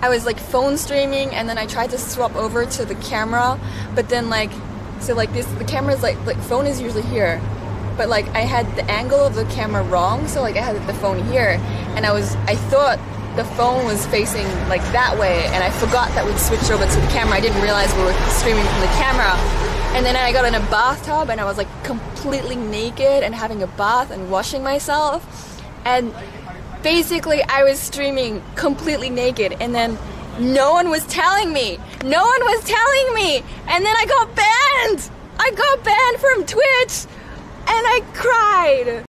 I was like phone streaming, and then I tried to swap over to the camera, but then like, so like this, the camera's like like phone is usually here, but like I had the angle of the camera wrong, so like I had the phone here, and I was I thought the phone was facing like that way, and I forgot that we'd switched over to the camera. I didn't realize we were streaming from the camera. And then I got in a bathtub and I was like completely naked and having a bath and washing myself. And basically, I was streaming completely naked. And then no one was telling me. No one was telling me. And then I got banned. I got banned from Twitch. And I cried.